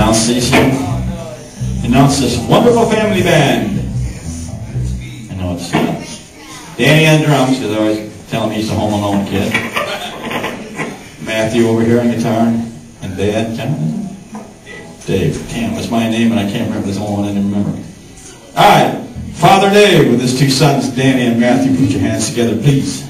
announce this, announce this wonderful family band. I know it's uh, Danny on drums, because always telling me he's a home alone kid. Matthew over here on guitar, and Dad, John, Dave. Damn, was my name, and I can't remember this only one I didn't remember. All right, Father Dave with his two sons, Danny and Matthew. Put your hands together, please.